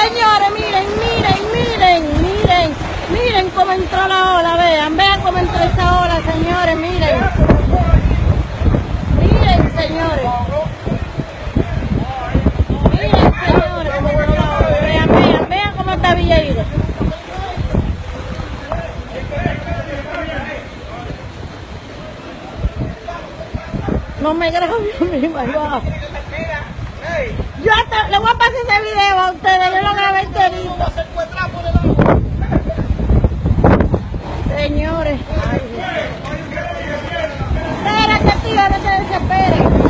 Señores, miren, miren, miren, miren, miren cómo entró la ola, vean, vean cómo entró esa ola, señores, miren. Miren, señores. Miren, señores, cómo vean, vean, vean cómo está Villeiro. No me grabo yo misma. Yo hasta, le voy a pasar señores. Espérate, tía, no te desesperes.